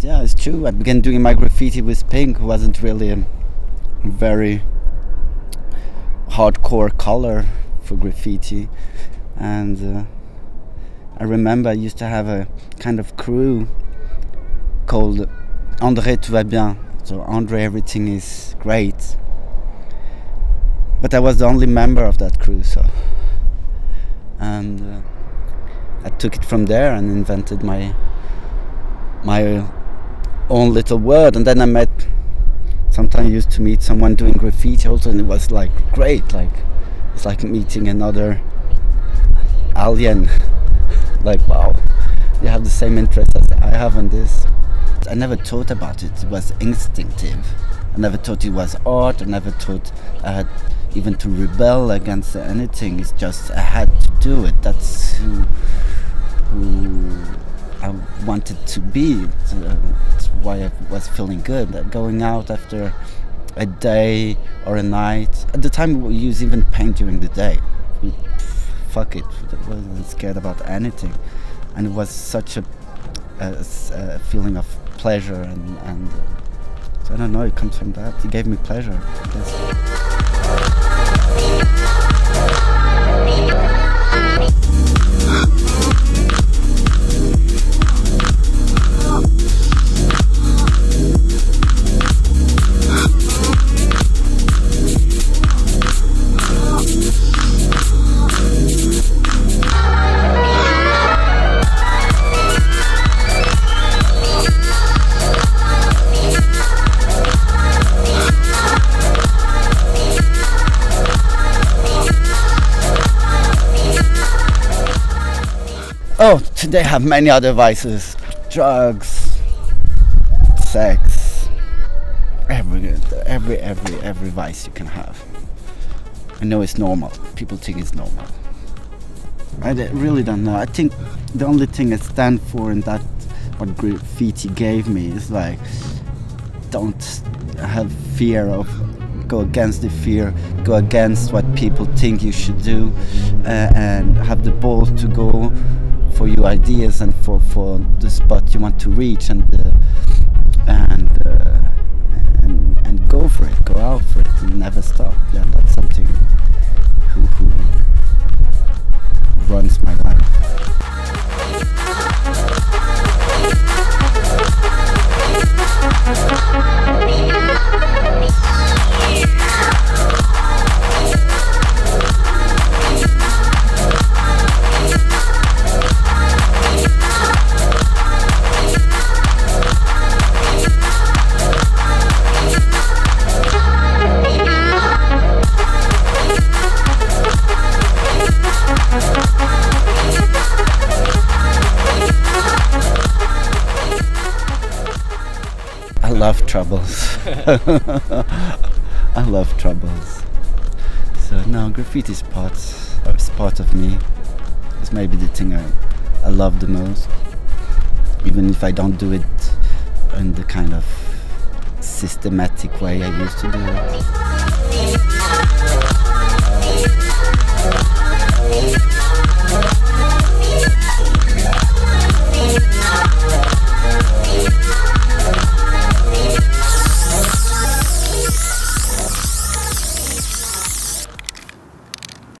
Yeah, it's true. I began doing my graffiti with pink. Wasn't really a very hardcore color for graffiti, and uh, I remember I used to have a kind of crew called André Tout va bien. So André, everything is great. But I was the only member of that crew, so and uh, I took it from there and invented my my own little word. And then I met. Sometimes I used to meet someone doing graffiti also, and it was like great. Like it's like meeting another alien. like wow, you have the same interest as I have in this. I never thought about it. It was instinctive. I never thought it was art. I never thought I had even to rebel against anything. It's just I had to do it. That's who, who I wanted to be. That's why I was feeling good. Going out after a day or a night. At the time, we used even paint during the day. We, fuck it. I wasn't scared about anything. And it was such a, a, a feeling of pleasure and, and so I don't know, it comes from that. It gave me pleasure, Oh, today have many other vices drugs, sex, every, every, every, every vice you can have. I know it's normal. People think it's normal. I really don't know. I think the only thing I stand for in that what graffiti gave me is like don't have fear of go against the fear go against what people think you should do uh, and have the balls to go for your ideas and for, for the spot you want to reach and uh, and, uh, and and go for it, go out for it, and never stop. Yeah, that's something who, who runs my life. Love troubles. I love troubles. So no, graffiti is part, is part of me. It's maybe the thing I, I love the most. Even if I don't do it in the kind of systematic way I used to do it.